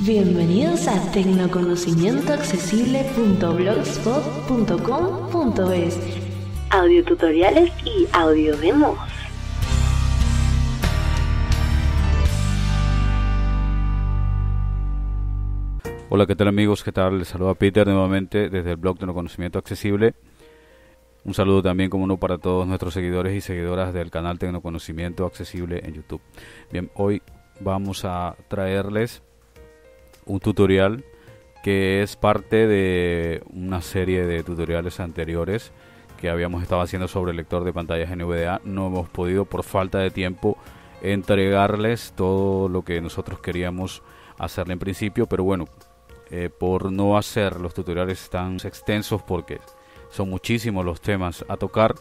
Bienvenidos a tecnoconocimientoaccesible.blogspot.com.es Audio tutoriales y audio demos. Hola, ¿qué tal amigos? ¿Qué tal? Les saluda Peter nuevamente desde el blog de Conocimiento Accesible. Un saludo también, como no, para todos nuestros seguidores y seguidoras del canal Tecnoconocimiento Accesible en YouTube. Bien, hoy vamos a traerles un tutorial que es parte de una serie de tutoriales anteriores que habíamos estado haciendo sobre el lector de pantallas NVDA. No hemos podido por falta de tiempo entregarles todo lo que nosotros queríamos hacerle en principio, pero bueno, eh, por no hacer los tutoriales tan extensos porque son muchísimos los temas a tocar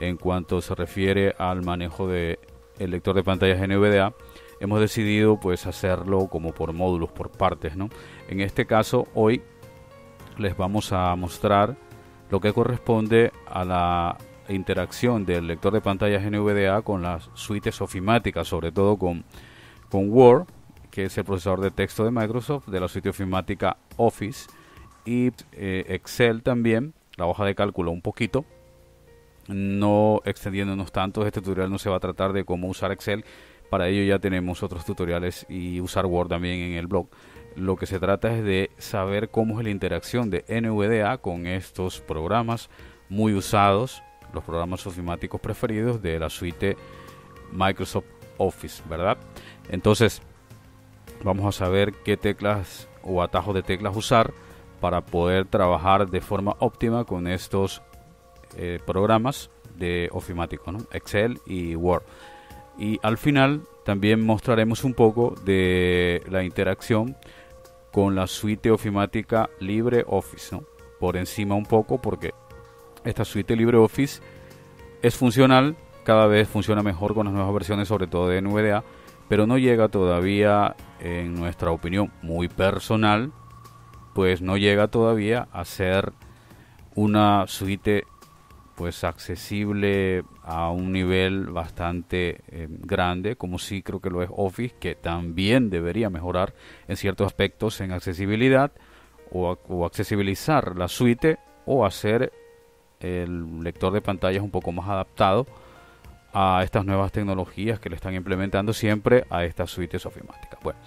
en cuanto se refiere al manejo de el lector de pantallas NVDA hemos decidido pues hacerlo como por módulos, por partes, ¿no? En este caso hoy les vamos a mostrar lo que corresponde a la interacción del lector de pantallas NVDA con las suites ofimáticas, sobre todo con, con Word, que es el procesador de texto de Microsoft, de la suite ofimática Office, y eh, Excel también, la hoja de cálculo un poquito, no extendiéndonos tanto, este tutorial no se va a tratar de cómo usar Excel, para ello ya tenemos otros tutoriales y usar Word también en el blog. Lo que se trata es de saber cómo es la interacción de NVDA con estos programas muy usados, los programas ofimáticos preferidos de la suite Microsoft Office, ¿verdad? Entonces, vamos a saber qué teclas o atajos de teclas usar para poder trabajar de forma óptima con estos eh, programas de ofimático, Excel y Word. Y al final también mostraremos un poco de la interacción con la suite ofimática LibreOffice. Por encima un poco porque esta suite LibreOffice es funcional, cada vez funciona mejor con las nuevas versiones, sobre todo de NVDA, pero no llega todavía, en nuestra opinión muy personal, pues no llega todavía a ser una suite pues accesible a un nivel bastante eh, grande, como sí creo que lo es Office, que también debería mejorar en ciertos aspectos en accesibilidad o, o accesibilizar la suite o hacer el lector de pantallas un poco más adaptado a estas nuevas tecnologías que le están implementando siempre a estas suites ofimáticas. Bueno,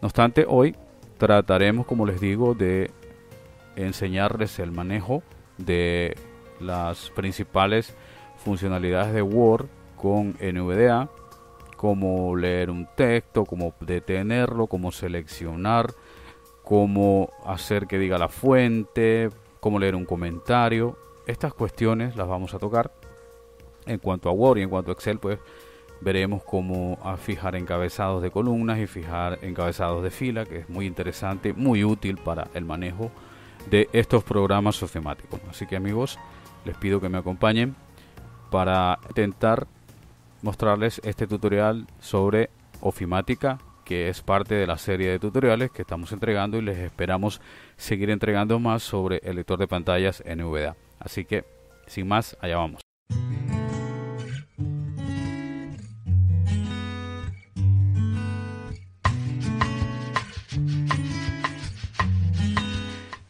no obstante, hoy trataremos, como les digo, de enseñarles el manejo de las principales funcionalidades de Word con NVDA, como leer un texto, como detenerlo, como seleccionar, cómo hacer que diga la fuente, cómo leer un comentario. Estas cuestiones las vamos a tocar. En cuanto a Word y en cuanto a Excel, pues veremos cómo fijar encabezados de columnas y fijar encabezados de fila, que es muy interesante, muy útil para el manejo de estos programas ofimáticos. Así que amigos, les pido que me acompañen para intentar mostrarles este tutorial sobre ofimática que es parte de la serie de tutoriales que estamos entregando y les esperamos seguir entregando más sobre el lector de pantallas NVDA. Así que, sin más, allá vamos.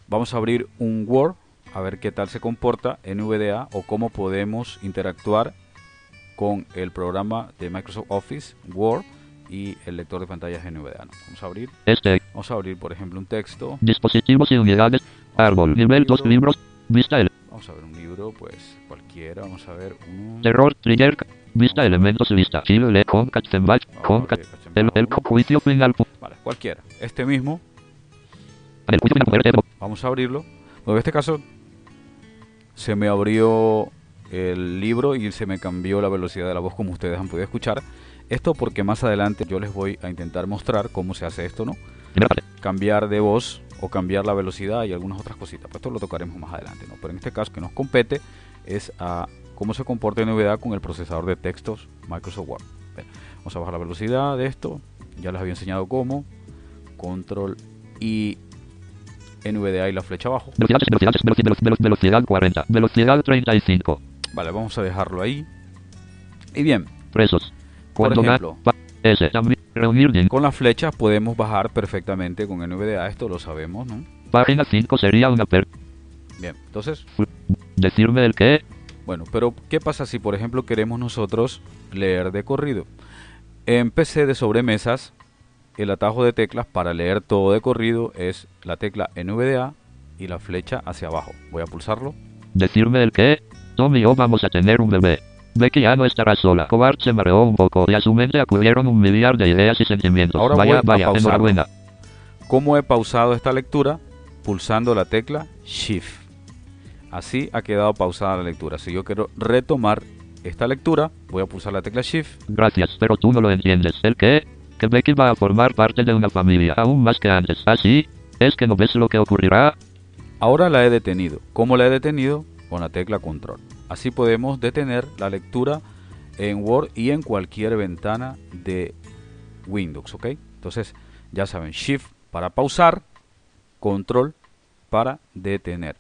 Vamos a abrir un Word a ver qué tal se comporta NVDA o cómo podemos interactuar con el programa de Microsoft Office, Word y el lector de pantallas NVDA. Vamos a abrir. Este. Vamos a abrir, por ejemplo, un texto. Dispositivos y unidades. Árbol. Nivel dos libros. Vista L. Vamos a ver un libro, pues cualquiera. Vamos a ver uno. Error. Trigger. Vista elementos vista. Chile. Con Katzenbach. Con El, el juicio final. Vale, cualquiera. Este mismo. Vamos a abrirlo. en este caso se me abrió el libro y se me cambió la velocidad de la voz como ustedes han podido escuchar. Esto porque más adelante yo les voy a intentar mostrar cómo se hace esto, ¿no? Cambiar de voz o cambiar la velocidad y algunas otras cositas. Pues esto lo tocaremos más adelante, ¿no? Pero en este caso que nos compete es a cómo se comporta NVDA con el procesador de textos Microsoft Word. vamos a bajar la velocidad de esto. Ya les había enseñado cómo. Control y NVDA y la flecha abajo. Velocidad, velocidad, velocidad, velocidad 40, velocidad 35. Vale, vamos a dejarlo ahí. Y bien. Presos. Por ejemplo. S, también. Reunir. Con las flechas podemos bajar perfectamente con NVDA, esto lo sabemos, ¿no? Página 5 sería una per... Bien, entonces, Decirme el qué. bueno, pero ¿qué pasa si por ejemplo queremos nosotros leer de corrido? En PC de sobremesas, el atajo de teclas para leer todo de corrido es la tecla NVDA y la flecha hacia abajo. Voy a pulsarlo. Decirme el qué. Tom y yo vamos a tener un bebé. Becky ya no estará sola. Cobart se mareó un poco y a su mente acudieron un millar de ideas y sentimientos. Ahora vaya, voy a vaya, enhorabuena. ¿Cómo he pausado esta lectura? Pulsando la tecla Shift. Así ha quedado pausada la lectura. Si yo quiero retomar esta lectura, voy a pulsar la tecla Shift. Gracias, pero tú no lo entiendes. ¿El qué? Que va a formar parte de una familia, aún más que antes. ¿Ah, sí? ¿Es que no ves lo que ocurrirá? Ahora la he detenido. ¿Cómo la he detenido? Con la tecla Control. Así podemos detener la lectura en Word y en cualquier ventana de Windows, ¿ok? Entonces, ya saben, Shift para pausar, Control para detener.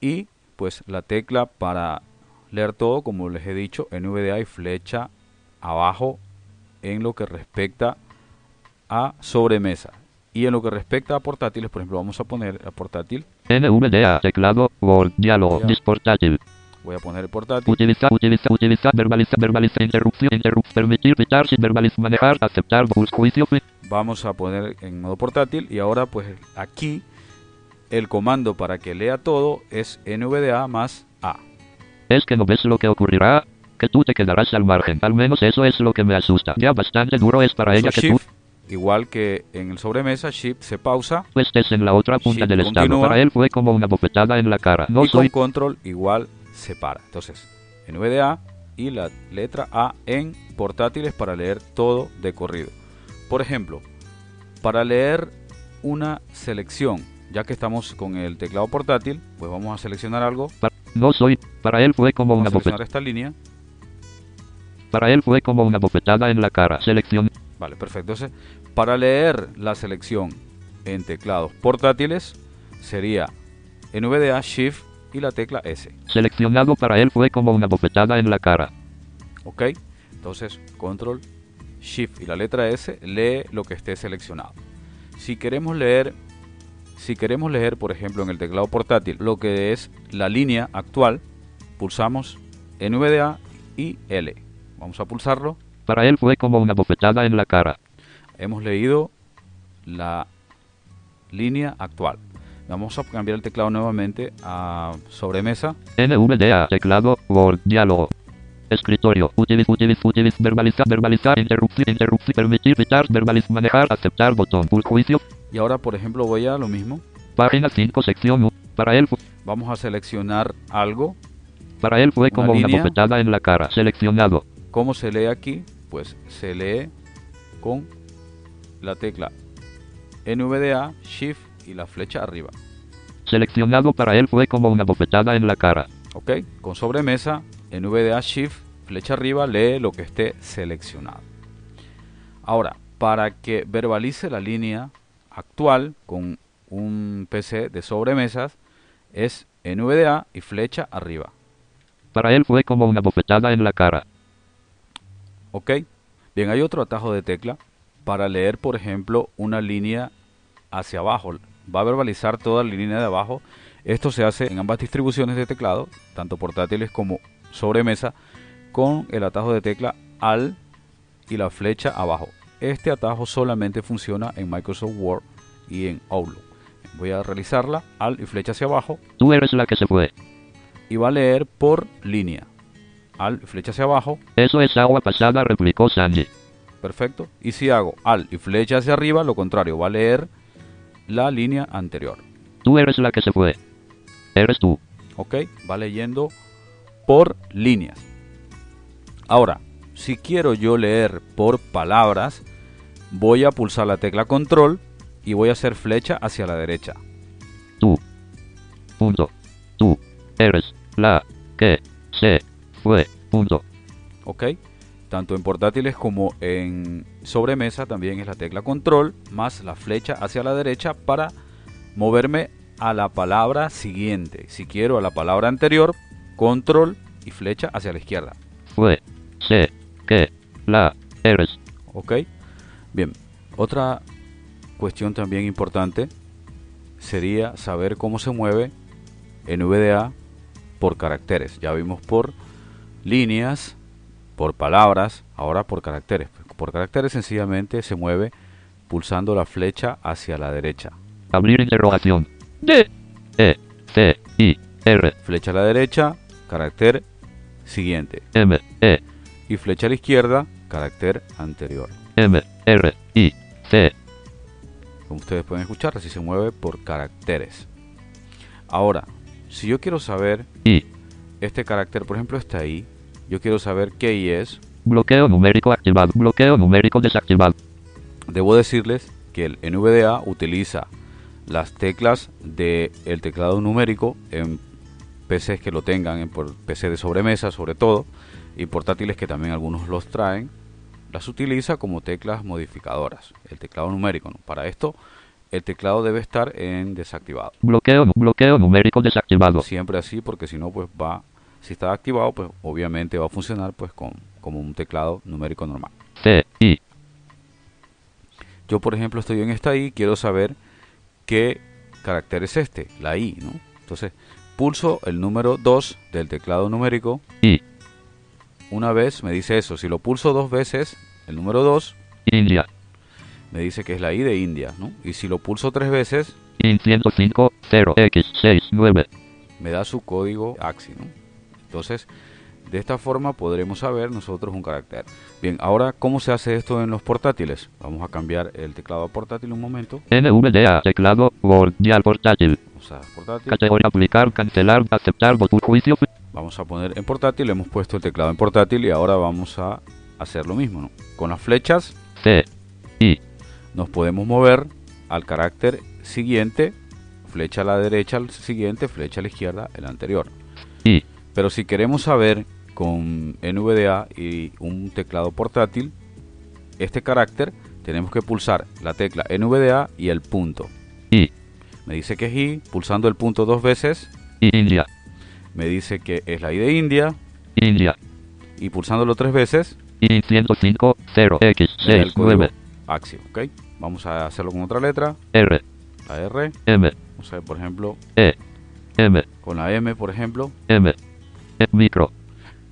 Y pues la tecla para leer todo, como les he dicho, NVDA y flecha abajo en lo que respecta a sobremesa. Y en lo que respecta a portátiles, por ejemplo, vamos a poner a portátil. NVDA, teclado, Word, diálogo, Ya. disportátil. Voy a poner el portátil. Utilizar, utilizar, utilizar, verbalizar, verbalizar, interrupción, interrupción, permitir, sin verbalizar, manejar, aceptar, juicio. Vamos a poner en modo portátil. Y ahora, pues aquí, el comando para que lea todo es NVDA más A. Es que no ves lo que ocurrirá, que tú te quedarás al margen. Al menos eso es lo que me asusta. Ya bastante duro es para ella que tú igual que en el sobremesa, Shift se pausa. estés en la otra punta del estado. continúa. Para él fue como una bofetada en la cara. No y soy con control igual se para. Entonces, NVDA y la letra A en portátiles para leer todo de corrido. Por ejemplo, para leer una selección, ya que estamos con el teclado portátil, pues vamos a seleccionar algo. pa- no soy. Para él fue como Vamos una a seleccionar esta línea. Para él fue como una bofetada en la cara. Selección. Vale, perfecto. Entonces, para leer la selección en teclados portátiles, sería NVDA, Shift y la tecla S. Seleccionado para él fue como una bofetada en la cara. ¿Ok? Entonces, control, shift y la letra S lee lo que esté seleccionado. Si queremos leer, si queremos leer, por ejemplo, en el teclado portátil, lo que es la línea actual, pulsamos NVDA y L. Vamos a pulsarlo. Para él fue como una bofetada en la cara. Hemos leído la línea actual. Vamos a cambiar el teclado nuevamente a sobremesa. NVDA, teclado, Word, diálogo. Escritorio, utiliz, utiliz, utiliz, verbalizar, verbalizar, interrupción, interrupción, permitir, quitar, verbalizar, manejar, aceptar, botón, juicio, Y ahora, por ejemplo, voy a lo mismo. página 5, sección 1. Para él, Vamos a seleccionar algo para él fue Una como una bofetada en la cara. Seleccionado. ¿Cómo se lee aquí? Pues se lee con la tecla NVDA, Shift y la flecha arriba. Seleccionado para él fue como una bofetada en la cara. ¿Ok? Con sobremesa, NVDA, Shift, flecha arriba, lee lo que esté seleccionado. Ahora, para que verbalice la línea actual con un PC de sobremesas, es NVDA y flecha arriba. Para él fue como una bofetada en la cara. ¿Ok? Bien, hay otro atajo de tecla para leer, por ejemplo, una línea hacia abajo. Va a verbalizar toda la línea de abajo. Esto se hace en ambas distribuciones de teclado, tanto portátiles como sobremesa, con el atajo de tecla al y la flecha abajo. Este atajo solamente funciona en Microsoft Word y en Outlook. Voy a realizarla al y flecha hacia abajo Tú eres la que se fue. y va a leer por línea. Al y flecha hacia abajo Eso es agua pasada, replicó Sanji. Perfecto. Y si hago al y flecha hacia arriba, lo contrario, va a leer la línea anterior. Tú eres la que se fue. Eres tú. ¿Ok? Va leyendo por líneas. Ahora, si quiero yo leer por palabras, voy a pulsar la tecla control y voy a hacer flecha hacia la derecha. Tú. Punto. Tú. Eres la que se fue. Punto. ¿Ok? Tanto en portátiles como en sobremesa también es la tecla control más la flecha hacia la derecha para moverme a la palabra siguiente. Si quiero a la palabra anterior, control y flecha hacia la izquierda. Fue. Se. Que. La. Eres. ¿Ok? Bien, otra cuestión también importante sería saber cómo se mueve NVDA por caracteres. Ya vimos por líneas, por palabras, ahora por caracteres. Por caracteres sencillamente se mueve pulsando la flecha hacia la derecha. Abrir interrogación. D, E, C, I, R, Flecha a la derecha, carácter siguiente. M, E, Y flecha a la izquierda, carácter anterior. M, R, I, C, Como ustedes pueden escuchar, así se mueve por caracteres. Ahora, si yo quiero saber I. este carácter, por ejemplo, está ahí, yo quiero saber qué I es, Bloqueo numérico activado. Bloqueo numérico desactivado. debo decirles que el NVDA utiliza las teclas del teclado numérico en PCs que lo tengan, en PC de sobremesa sobre todo, y portátiles que también algunos los traen, las utiliza como teclas modificadoras, el teclado numérico. ¿no? Para esto, el teclado debe estar en desactivado. Bloqueo, bloqueo numérico desactivado. Siempre así, porque si no, pues va, si está activado, pues obviamente va a funcionar pues con, como un teclado numérico normal. C, I, Yo, por ejemplo, estoy en esta I, quiero saber qué carácter es este, la I, ¿no? Entonces, pulso el número 2 del teclado numérico. I, Una vez me dice eso. Si lo pulso dos veces, el número 2 India. Me dice que es la I de India, ¿no? Y si lo pulso tres veces, IN 105, 0, X, 6, 9. me da su código AXI, ¿no? Entonces, de esta forma podremos saber nosotros un carácter. Bien, ahora, ¿cómo se hace esto en los portátiles? Vamos a cambiar el teclado a portátil un momento. NVDA, teclado, dial portátil. Vamos a portátil. Categoría aplicar, cancelar, aceptar, botón juicio. Vamos a poner en portátil, hemos puesto el teclado en portátil y ahora vamos a hacer lo mismo. ¿no? Con las flechas C, nos podemos mover al carácter siguiente, flecha a la derecha al siguiente, flecha a la izquierda el anterior. I, Pero si queremos saber con NVDA y un teclado portátil, este carácter tenemos que pulsar la tecla NVDA y el punto. I, Me dice que es I, pulsando el punto dos veces, I, India, me dice que es la I de India India. y pulsándolo tres veces IN 105, 0, X, me da 6, el código 9. AXIO, ¿ok? Vamos a hacerlo con otra letra, R, la R, M, vamos a ver, por ejemplo, E, M, con la M, por ejemplo, M, E, micro.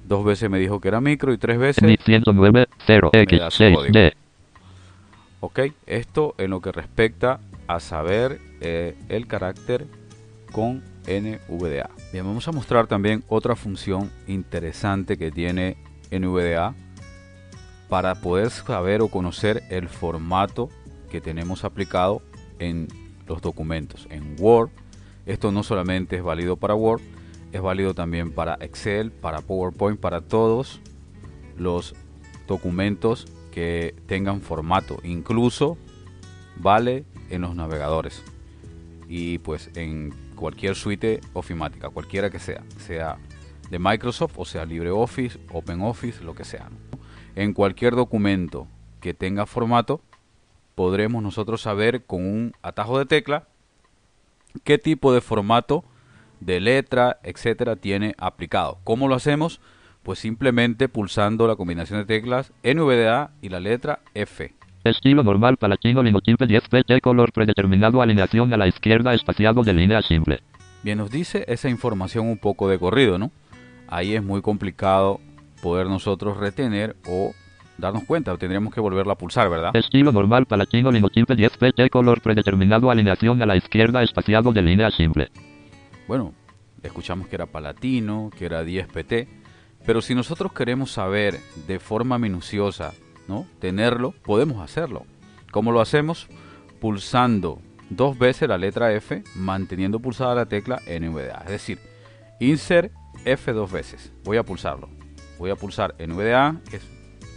dos veces me dijo que era micro y tres veces, MI 109, 0, X, da su 6, código. D. ¿ok? Esto en lo que respecta a saber eh, el carácter con NVDA. Bien, vamos a mostrar también otra función interesante que tiene NVDA para poder saber o conocer el formato que tenemos aplicado en los documentos. En Word, esto no solamente es válido para Word, es válido también para Excel, para PowerPoint, para todos los documentos que tengan formato. Incluso vale en los navegadores y pues en cualquier suite ofimática, cualquiera que sea, sea de Microsoft o sea LibreOffice, OpenOffice, lo que sea. En cualquier documento que tenga formato, podremos nosotros saber con un atajo de tecla qué tipo de formato de letra, etcétera, tiene aplicado. ¿Cómo lo hacemos? Pues simplemente pulsando la combinación de teclas NVDA y la letra F. Estilo normal palatino linotipe 10 PT color predeterminado alineación a la izquierda espaciado de línea simple. Bien, nos dice esa información un poco de corrido, ¿no? Ahí es muy complicado poder nosotros retener o darnos cuenta, tendríamos que volverla a pulsar, ¿verdad? Estilo normal palatino linotipe 10 PT color predeterminado alineación a la izquierda espaciado de línea simple. Bueno, escuchamos que era palatino, que era 10PT, pero si nosotros queremos saber de forma minuciosa, ¿no? Tenerlo, podemos hacerlo. ¿Cómo lo hacemos? Pulsando dos veces la letra F, manteniendo pulsada la tecla NVDA. Es decir, insert F dos veces. Voy a pulsarlo. Voy a pulsar NVDA. es-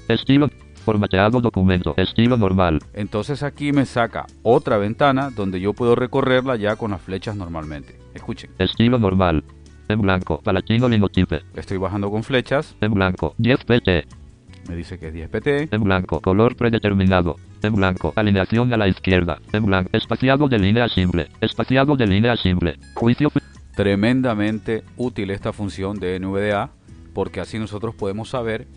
Estilo formateado documento. Estilo normal. Entonces aquí me saca otra ventana donde yo puedo recorrerla ya con las flechas normalmente. Escuchen, Estilo normal. En blanco. Palatino linotipe. estoy bajando con flechas. En blanco. 10 PT. Me dice que es 10PT. En blanco. Color predeterminado. En blanco. Alineación a la izquierda. En blanco. Espaciado de línea simple. Espaciado de línea simple. Juicio. Tremendamente útil esta función de NVDA porque así nosotros podemos saber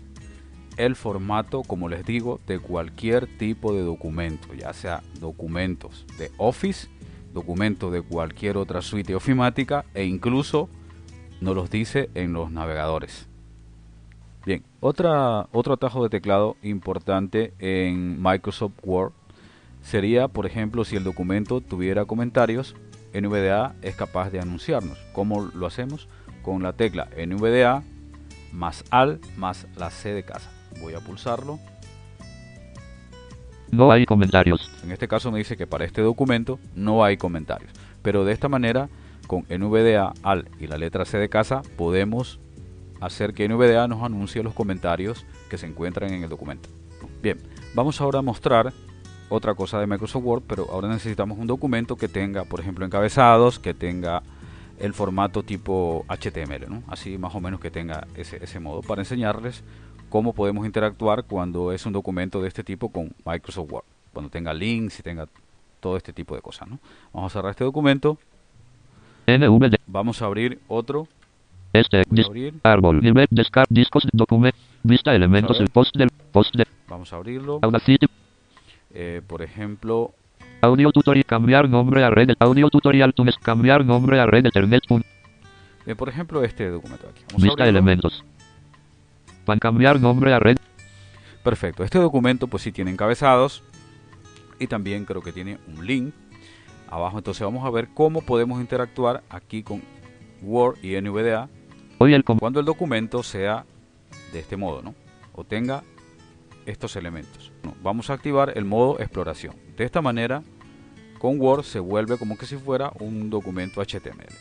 el formato, como les digo, de cualquier tipo de documento, ya sea documentos de Office, documentos de cualquier otra suite ofimática e incluso nos los dice en los navegadores. Bien, otra, otro atajo de teclado importante en Microsoft Word sería, por ejemplo, si el documento tuviera comentarios, NVDA es capaz de anunciarnos. ¿Cómo lo hacemos? Con la tecla NVDA más AL más la C de casa. Voy a pulsarlo. No hay comentarios. En este caso me dice que para este documento no hay comentarios. Pero de esta manera, con NVDA, AL y la letra C de casa, podemos hacer que NVDA nos anuncie los comentarios que se encuentran en el documento. Bien, vamos ahora a mostrar otra cosa de Microsoft Word, pero ahora necesitamos un documento que tenga, por ejemplo, encabezados, que tenga el formato tipo HTML, ¿no? así más o menos que tenga ese, ese modo, para enseñarles cómo podemos interactuar cuando es un documento de este tipo con Microsoft Word, cuando tenga links y tenga todo este tipo de cosas. ¿no? Vamos a cerrar este documento. NVD. Vamos a abrir otro. Este, Voy a abrir. árbol, descar, discos, documento, vista, elementos, A el post del, post de, Vamos a abrirlo. Audacity, Eh, por ejemplo, audio tutorial, cambiar nombre a red, audio tutorial, tunes, cambiar nombre a red, pun- eh, por ejemplo este documento aquí. Vamos a vista, abrirlo. elementos. Pan cambiar nombre a red, Perfecto. Este documento pues sí tiene encabezados y también creo que tiene un link abajo. Entonces vamos a ver cómo podemos interactuar aquí con Word y NVDA hoy el com- cuando el documento sea de este modo, ¿no? O tenga estos elementos. ¿no? Vamos a activar el modo exploración. De esta manera, con Word se vuelve como que si fuera un documento HTML.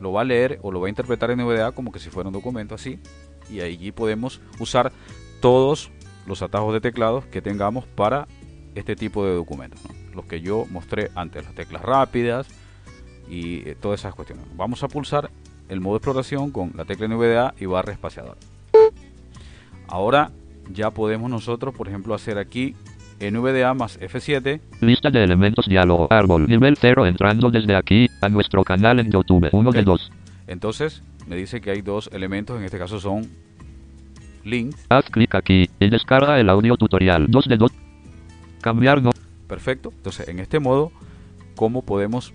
Lo va a leer o lo va a interpretar en NVDA como que si fuera un documento así. Y allí podemos usar todos los atajos de teclados que tengamos para este tipo de documentos. ¿no? Los que yo mostré antes, las teclas rápidas y eh, todas esas cuestiones. Vamos a pulsar el modo exploración con la tecla NVDA y barra espaciadora. Ahora ya podemos nosotros, por ejemplo, hacer aquí NVDA más F7. lista de elementos, diálogo, árbol, nivel 0, entrando desde aquí, a nuestro canal en YouTube, uno de Ok. dos. Entonces me dice que hay dos elementos, en este caso son links. Haz clic aquí, y descarga el audio tutorial, 2 de 2. Cambiar no, Perfecto. Entonces en este modo, ¿cómo podemos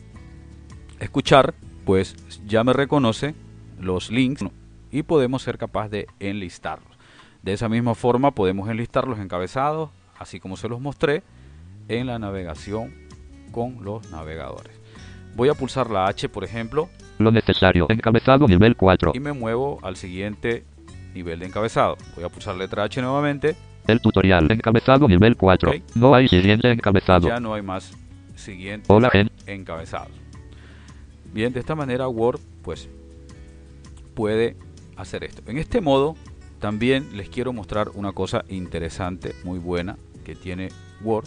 escuchar? Pues ya me reconoce los links y podemos ser capaz de enlistarlos. De esa misma forma podemos enlistar los encabezados, así como se los mostré en la navegación con los navegadores. Voy a pulsar la H, por ejemplo, lo necesario, encabezado nivel 4. y me muevo al siguiente nivel de encabezado. Voy a pulsar letra H nuevamente. El tutorial, encabezado nivel 4. Ok. No hay siguiente encabezado. Ya no hay más siguientes Hola, gente. encabezados. Bien, de esta manera Word pues puede hacer esto. En este modo también les quiero mostrar una cosa interesante, muy buena que tiene Word,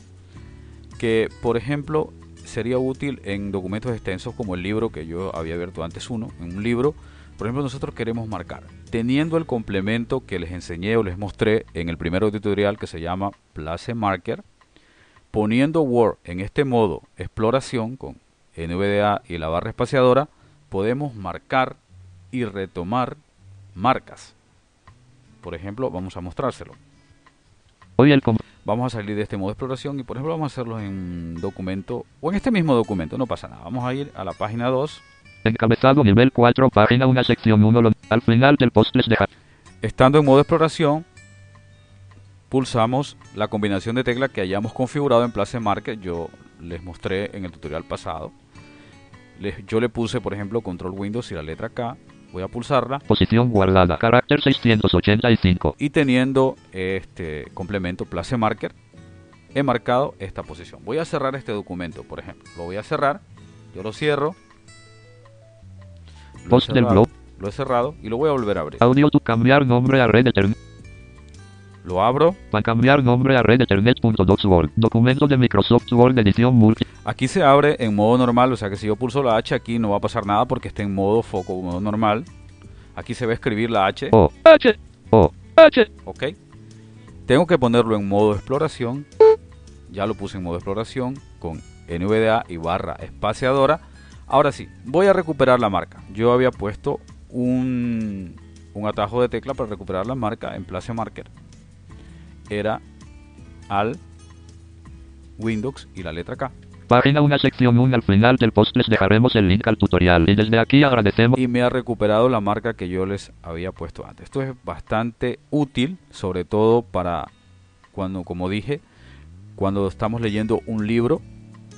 que por ejemplo sería útil en documentos extensos como el libro que yo había abierto antes uno, en un libro, por ejemplo nosotros queremos marcar, teniendo el complemento que les enseñé o les mostré en el primer tutorial que se llama Place Marker, poniendo Word en este modo exploración con NVDA y la barra espaciadora, podemos marcar y retomar marcas. Por ejemplo, vamos a mostrárselo. Hoy el Vamos a salir de este modo de exploración y por ejemplo vamos a hacerlo en un documento o en este mismo documento, no pasa nada. Vamos a ir a la página 2. encabezado nivel 4, página 1, sección 1. lo- Al final del post les deja. Estando en modo exploración, pulsamos la combinación de teclas que hayamos configurado en Place Market. Yo les mostré en el tutorial pasado. Les- yo le puse, por ejemplo, control Windows y la letra K. Voy a pulsarla. Posición guardada, carácter 685. y teniendo este complemento place marker he marcado esta posición voy a cerrar este documento por ejemplo lo voy a cerrar yo lo cierro Lo Post del blog. lo he cerrado y lo voy a volver a abrir Audio tu cambiar nombre a red. Lo abro. Para cambiar nombre a red ethernet.docsword. Documento de Microsoft Word edición multi. aquí se abre en modo normal o sea que si yo pulso la H aquí no va a pasar nada porque está en modo foco modo normal. Aquí se va a escribir la H. O H O H. ok. Tengo que ponerlo en modo exploración. Ya lo puse en modo exploración con NVDA y barra espaciadora. Ahora sí voy a recuperar la marca. Yo había puesto un, un atajo de tecla para recuperar la marca en place marker era al Windows y la letra K. Página 1, sección 1. Al final del post les dejaremos el link al tutorial. Y desde aquí agradecemos. Y me ha recuperado la marca que yo les había puesto antes. Esto es bastante útil, sobre todo para cuando, como dije, cuando estamos leyendo un libro,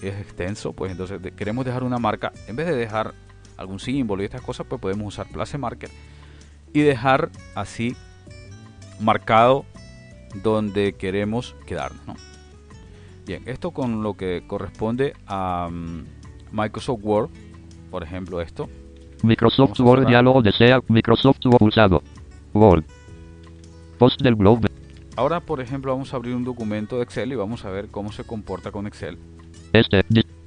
es extenso, pues entonces queremos dejar una marca. En vez de dejar algún símbolo y estas cosas, pues podemos usar Place Marker y dejar así marcado donde queremos quedarnos. ¿no? Bien, esto con lo que corresponde a mm, Microsoft Word, por ejemplo, esto. Microsoft Word diálogo desea. Microsoft Word pulsado. Word. Post del blog. Ahora, por ejemplo, vamos a abrir un documento de Excel y vamos a ver cómo se comporta con Excel. Este.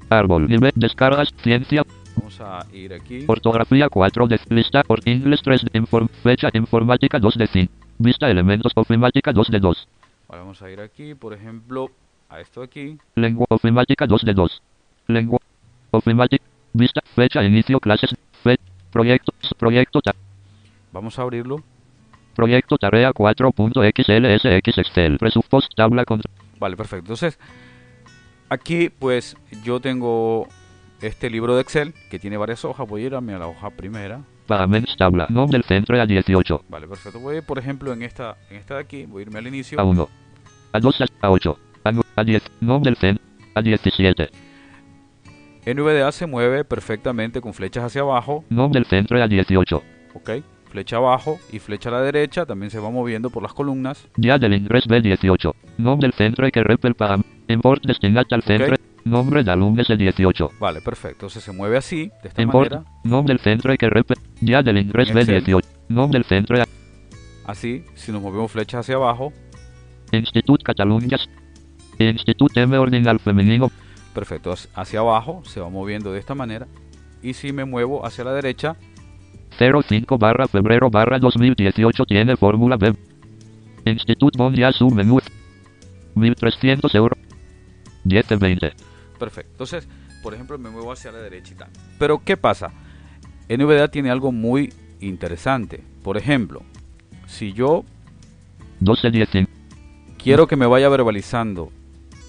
árbol. Nivel. Descargas. Ciencia. Vamos a ir aquí. Ortografía 4 de lista. Por inglés 3 de inform, fecha informática 2 de 5. Vista elementos ofimática 2 de 2. Ahora vamos a ir aquí, por ejemplo, a esto aquí. Lengua ofimática 2 de 2. Lengua ofimática. Vista. Fecha inicio clases. Fe, proyecto. Proyecto. ta- Vamos a abrirlo. proyecto tarea 4.xlsx Excel. Presupuesto tabla con Vale, perfecto. Entonces, aquí pues yo tengo este libro de Excel que tiene varias hojas. Voy a ir a la hoja primera. Pagaments tabla. Nombre del centro a 18. Vale, perfecto. Voy a ir, por ejemplo, en esta, en esta de aquí. Voy a irme al inicio. A 1. A 2 a 8. A, nu- a 10. Nombre del centro a 17. NVDA se mueve perfectamente con flechas hacia abajo. Nombre del centro a 18. Ok. Flecha abajo y flecha a la derecha. También se va moviendo por las columnas. Día del ingreso B18. Nombre del centro y que rep el pagam. Import destinat al centro. Nombre de alumnos el 18. Vale, perfecto. Entonces se mueve así, de esta Import. manera. Nombre del centro y que rep. Día del ingreso Excel. B18. Nombre del centro a Así, si nos movemos flechas hacia abajo. Institut Catalunya. Institut M Ordinal Femenino. Perfecto. Hacia abajo se va moviendo de esta manera. Y si me muevo hacia la derecha, 05 barra febrero barra 2018 tiene fórmula B. Institut Mundial Submenú. 1300 euros. 10 de 20. Perfecto. Entonces, por ejemplo, me muevo hacia la derecha y tal. Pero, ¿qué pasa? NVDA tiene algo muy interesante. Por ejemplo, si yo 12 10 5. quiero que me vaya verbalizando,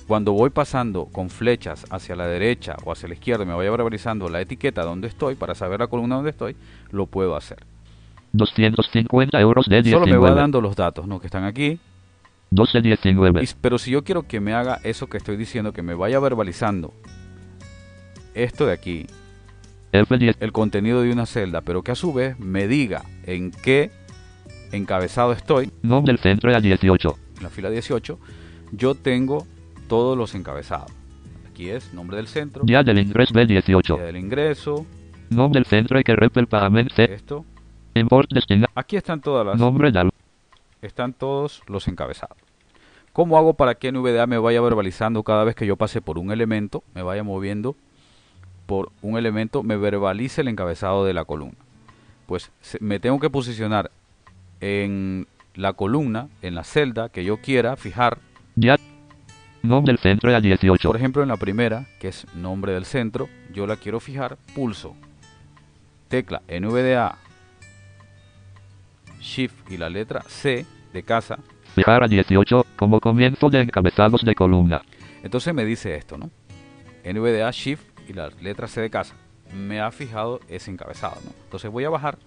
cuando voy pasando con flechas hacia la derecha o hacia la izquierda, me vaya verbalizando la etiqueta donde estoy para saber la columna donde estoy, lo puedo hacer. 250 euros de Solo 19. me va dando los datos, ¿no? Que están aquí. 12 19. Y- pero si yo quiero que me haga eso que estoy diciendo, que me vaya verbalizando esto de aquí, F10. el contenido de una celda, pero que a su vez me diga en qué encabezado estoy, Nombre del centro a 18. en la fila 18, yo tengo todos los encabezados. Aquí es nombre del centro, Día del ingreso día B18. del ingreso, Nombre del centro y que rep el pagamento C. esto. Import destinat. Aquí están todas las, Nombre están todos los encabezados. ¿Cómo hago para que NVDA me vaya verbalizando cada vez que yo pase por un elemento, me vaya moviendo por un elemento, me verbalice el encabezado de la columna? Pues me tengo que posicionar en la columna, en la celda que yo quiera fijar. Día. Nombre del centro a 18. Por ejemplo, en la primera, que es nombre del centro, yo la quiero fijar, pulso tecla NVDA, Shift y la letra C de casa. Fijar a 18 como comienzo de encabezados de columna. Entonces me dice esto, ¿no? NVDA, Shift y la letra C de casa. Me ha fijado ese encabezado, ¿no? Entonces voy a bajar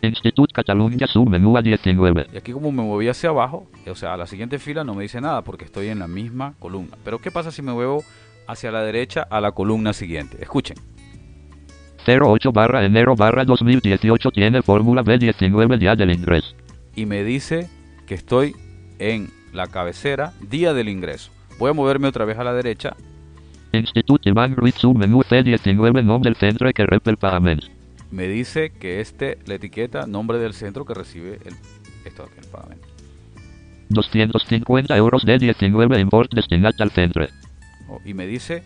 Institut Catalunya Submenú a 19. y aquí como me moví hacia abajo, o sea, a la siguiente fila no me dice nada porque estoy en la misma columna. Pero ¿qué pasa si me muevo hacia la derecha a la columna siguiente? Escuchen. 08 barra enero barra 2018 tiene fórmula B19 día del ingreso. y me dice que estoy en la cabecera día del ingreso. Voy a moverme otra vez a la derecha. Institut Iván Ruiz Submenú C19 nombre del centro que rep el pagamento. Me dice que este, la etiqueta, nombre del centro que recibe el, esto aquí, el pagamento. 250 euros de 19 import destinat al centro. Oh, y me dice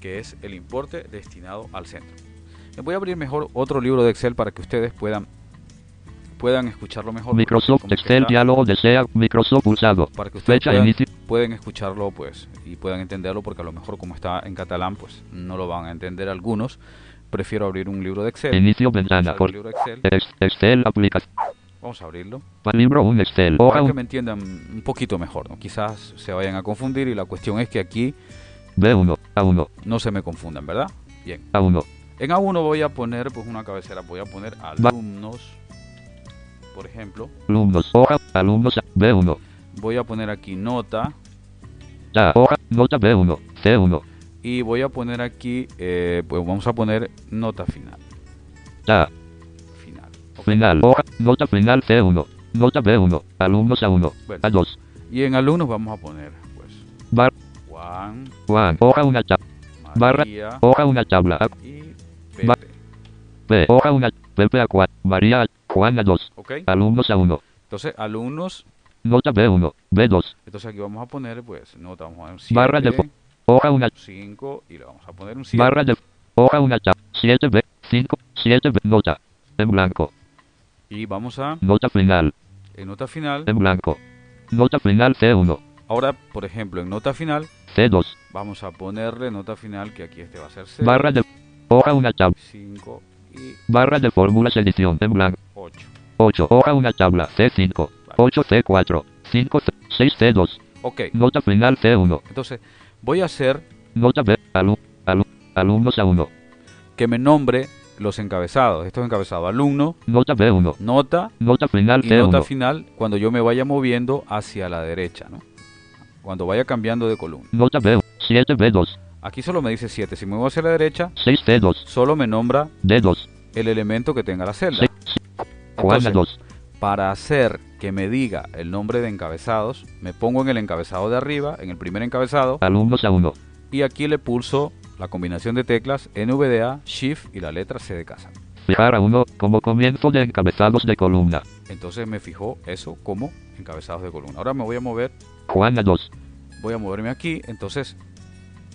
que es el importe destinado al centro. Me voy a abrir mejor otro libro de Excel para que ustedes puedan puedan escucharlo mejor. Microsoft Excel diálogo desea Microsoft pulsado. para que ustedes Fecha puedan, inicio. pueden escucharlo pues y puedan entenderlo porque a lo mejor como está en catalán pues no lo van a entender algunos prefiero abrir un libro de Excel Inicio ventana por libro Excel Ex- Excel aplicación. Vamos a abrirlo. Libro 1 Excel. Para que 1. me entiendan un poquito mejor, ¿no? Quizás se vayan a confundir y la cuestión es que aquí B1. A1. no se me confundan, ¿verdad? Bien. A1. En A1 voy a poner pues una cabecera, voy a poner alumnos, por ejemplo. Alumnos. Hoja. Alumnos. B1. Voy a poner aquí nota Ya. Hoja. Nota B1. C1. y voy a poner aquí, eh, pues vamos a poner nota final. Ya. Final. Ok. Final. Hoja. Nota final C1. Nota B1. Alumnos A1. Bueno. A2. Y en alumnos vamos a poner pues Bar. Juan, Juan. Hoja una tabla. Barra. Hoja una tabla. Y Ba- Pepe. B. Hoja una. Pepe A4. María A. Juan A2. ¿Ok? Alumnos A1. Entonces, alumnos, Nota B1. B2. entonces aquí vamos a poner pues nota, vamos a poner un Barra de 7, Hoja una. 5 y le vamos a poner un 7. Barra de. Hoja una tabla. 7B. 5. 7B. Nota. En blanco. Y vamos a, Nota final. en nota final, En blanco. Nota final C1. ahora, por ejemplo, en nota final, C2. vamos a ponerle nota final, que aquí este va a ser 0, Barra de. Hoja una tabla. 5 y Barra de fórmulas edición en blanco. 8. 8. Hoja una tabla. C5. 8 C4. 5 C. 6 C2. Ok, Nota final C1. entonces voy a hacer Nota B. Alu, alu, alumnos A1. que me nombre los encabezados. Estos encabezados, alumno, Nota B1. nota Nota final y nota C1. final cuando yo me vaya moviendo hacia la derecha, ¿no? Cuando vaya cambiando de columna. Nota B. 7 B2. Aquí solo me dice 7. Si me muevo hacia la derecha, 6 C2. solo me nombra D2. el elemento que tenga la celda. 6. Juan Entonces, A2. para hacer que me diga el nombre de encabezados, me pongo en el encabezado de arriba, en el primer encabezado, Alumnos A1. y aquí le pulso la combinación de teclas NVDA, Shift y la letra C de casa. Fijar a 1 como comienzo de encabezados de columna. Entonces me fijó eso como encabezados de columna. Ahora me voy a mover, Juan A2. voy a moverme aquí, entonces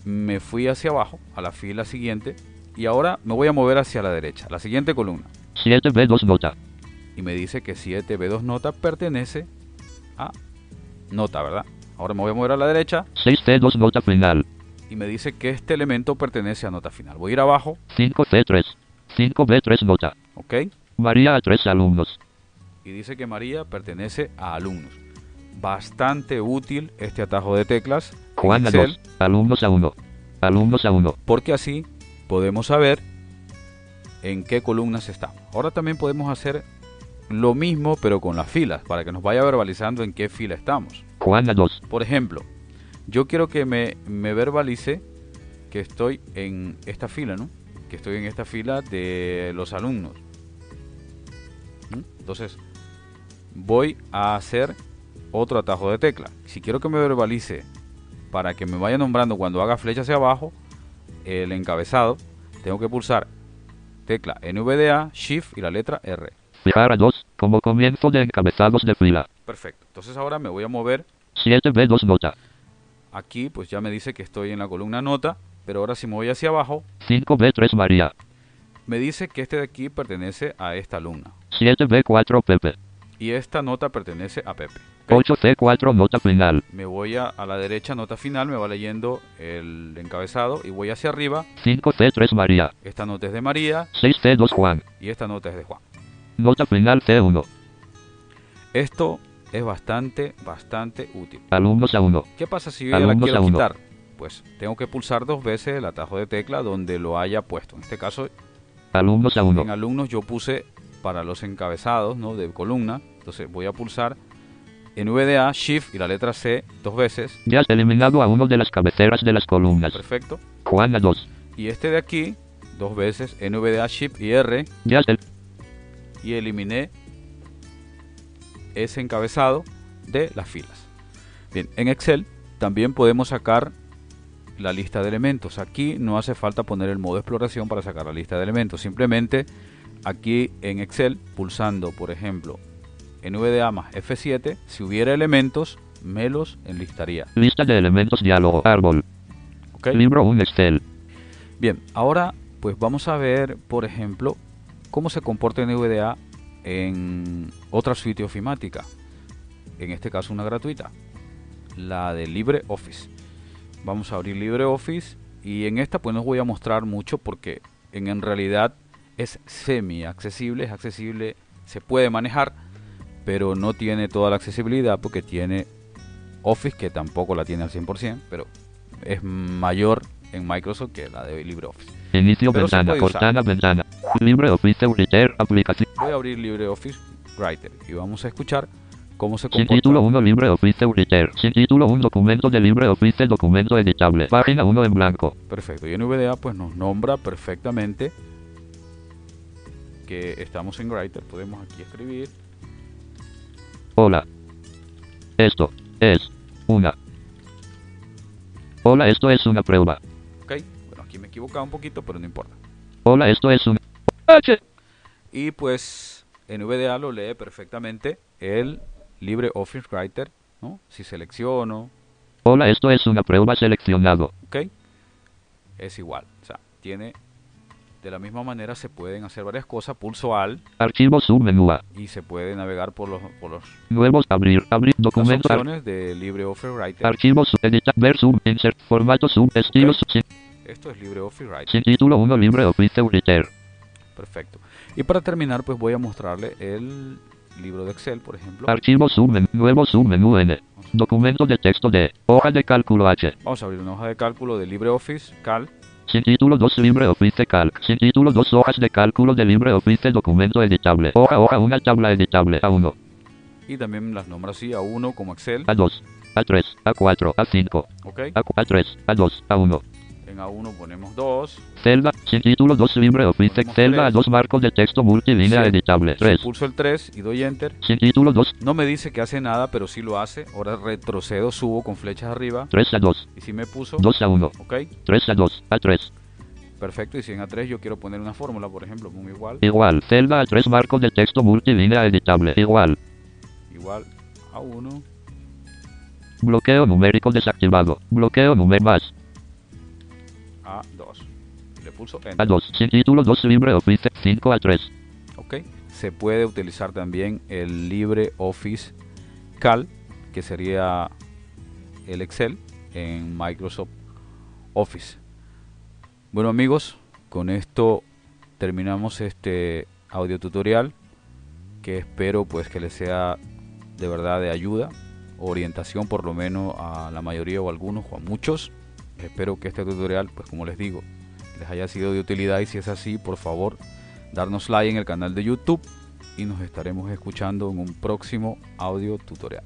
me fui hacia abajo, a la fila siguiente, y ahora me voy a mover hacia la derecha, la siguiente columna. 7 B2 nota. Y me dice que 7B2 nota pertenece a nota, ¿verdad? Ahora me voy a mover a la derecha 6 C2 nota final. y me dice que este elemento pertenece a nota final. Voy a ir abajo, 5 C3. 5 B3 nota. ¿ok? María a 3 alumnos. Y dice que María pertenece a alumnos. Bastante útil este atajo de teclas Juan Excel, A2. Alumnos A1. Alumnos A1. porque así podemos saber en qué columnas estamos. Ahora también podemos hacer lo mismo pero con las filas, para que nos vaya verbalizando en qué fila estamos. Juan A2. Por ejemplo, yo quiero que me, me verbalice que estoy en esta fila, ¿no? Que estoy en esta fila de los alumnos. ¿Mm? Entonces, voy a hacer otro atajo de tecla. Si quiero que me verbalice para que me vaya nombrando cuando haga flecha hacia abajo, el encabezado, tengo que pulsar tecla NVDA, Shift y la letra R. Fijar a 2 como comienzo de encabezados de fila. Perfecto. Entonces ahora me voy a mover 7 B2 nota. Aquí pues ya me dice que estoy en la columna nota, pero ahora si me voy hacia abajo, 5 B3 María. me dice que este de aquí pertenece a esta alumna 7 B4 Pepe. y esta nota pertenece a Pepe. ¿ok? 8 C4 nota final. Me voy a, a la derecha, nota final, me va leyendo el encabezado y voy hacia arriba. 5 C3 María. Esta nota es de María 6 C2 Juan. y esta nota es de Juan. Nota final C1. Esto es bastante, bastante útil. Alumnos A1. ¿Qué pasa si yo ya la quiero a uno. quitar? Pues tengo que pulsar dos veces el atajo de tecla donde lo haya puesto. En este caso, Alumnos en A1. alumnos yo puse para los encabezados ¿no? de columna. Entonces voy a pulsar NVDA, Shift y la letra C dos veces. Ya has eliminado a uno de las cabeceras de las columnas. Perfecto. Juan A2. Y este de aquí, dos veces, NVDA, Shift y R. Ya has el- Y eliminé ese encabezado de las filas. Bien, en Excel también podemos sacar la lista de elementos. Aquí no hace falta poner el modo exploración para sacar la lista de elementos. Simplemente aquí en Excel, pulsando por ejemplo NVDA más F7, si hubiera elementos, me los enlistaría. Lista de elementos diálogo. Árbol. Libro 1 Excel. Bien, ahora pues vamos a ver, por ejemplo, cómo se comporta NVDA en otra suite ofimática. En este caso una gratuita, la de LibreOffice. Vamos a abrir LibreOffice y en esta pues no os voy a mostrar mucho porque en, en realidad es semi accesible, es accesible, se puede manejar, pero no tiene toda la accesibilidad porque tiene Office que tampoco la tiene al 100%, pero es mayor en Microsoft que la de LibreOffice. Inicio Pero ventana, cortana, ventana. LibreOffice Writer, aplicación. Voy a abrir LibreOffice Writer y vamos a escuchar cómo se Sin comporta. título 1 LibreOffice Writer. Sin título 1 documento de LibreOffice documento editable. Página 1 en blanco. Perfecto. Y NVDA pues nos nombra perfectamente que estamos en Writer. Podemos aquí escribir. Hola. Esto es una. Hola, esto es una prueba. Ok. Aquí me he equivocado un poquito, pero no importa. Hola, esto es una. H. Y pues NVDA lo lee perfectamente el LibreOffice Writer. ¿no? Si selecciono, Hola, esto es una prueba seleccionado. ok. Es igual. O sea, tiene... De la misma manera se pueden hacer varias cosas. Pulso Alt Archivo submenú A. y se puede navegar por los, por los Nuevos abrir, abrir las documento. ar- opciones de LibreOffice Writer. Archivo sub, editar, ver sub, insert, formato sub, estilo sub, sin, Esto es LibreOffice Writer. sin título 1 LibreOffice Writer. Perfecto. Y para terminar, pues voy a mostrarle el libro de Excel, por ejemplo. Archivo submenú, nuevo submenú N. Documento de texto D. Hoja de cálculo H. Vamos a abrir una hoja de cálculo de LibreOffice Cal. Sin título 2 LibreOffice Calc. Sin título 2 hojas de cálculo de LibreOffice documento editable. Hoja, hoja, una tabla editable. A1, Y también las nombra así, A1 como Excel. A2, A3, A4, A5, ¿Ok? A- A3, A2, A1. En A1 ponemos 2. Celda, sin título 2 LibreOffice. Celda tres. A2 marco de texto multilínea Sí. editable. Si 3. pulso el 3 y doy Enter. Sin título 2, No me dice que hace nada, pero sí lo hace. Ahora retrocedo, subo con flechas arriba. 3 A2, Y si me puso, 2 A1, ¿ok? 3 A2, A3. Perfecto. Y si en A3 yo quiero poner una fórmula, por ejemplo, pongo igual. Igual. Celda A3 marco de texto multilínea editable. Igual. Igual A1. Bloqueo numérico desactivado. Bloqueo número más. A2. Y le pulso Enter. A2. Sin título 2 LibreOffice 5 A3. ¿ok? Se puede utilizar también el LibreOffice Cal, que sería el Excel en Microsoft Office. Bueno amigos, con esto terminamos este audio tutorial que espero pues que les sea de verdad de ayuda, orientación por lo menos a la mayoría o a algunos o a muchos. Espero que este tutorial pues como les digo les haya sido de utilidad y si es así por favor darnos like en el canal de YouTube y nos estaremos escuchando en un próximo audio tutorial.